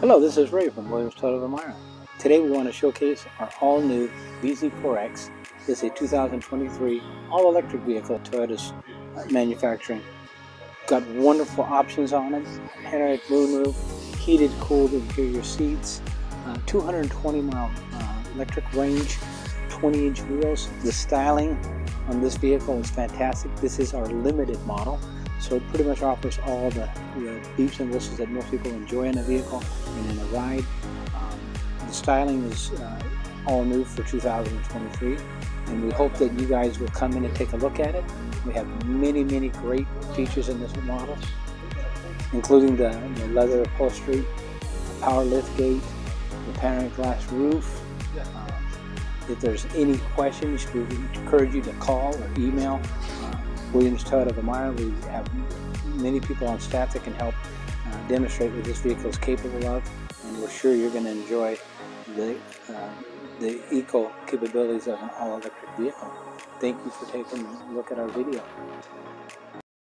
Hello, this is Ray from Williams Toyota of Elmira. Today we want to showcase our all-new BZ4X. This is a 2023 all-electric vehicle Toyota's uh, manufacturing. Got wonderful options on it. Panoramic moonroof, heated, cooled interior seats, uh, 220 mile uh, electric range, 20 inch wheels. The styling on this vehicle is fantastic. This is our limited model. So it pretty much offers all the, the beeps and whistles that most people enjoy in a vehicle and in a ride. Um, the styling is uh, all new for 2023 and we hope that you guys will come in and take a look at it. We have many, many great features in this model, including the, the leather upholstery, the power lift gate, the panoramic glass roof. Uh, if there's any questions, we encourage you to call or email Williams Toyota of Elmira. We have many people on staff that can help uh, demonstrate what this vehicle is capable of, and we're sure you're going to enjoy the, uh, the eco capabilities of an all-electric vehicle. Thank you for taking a look at our video.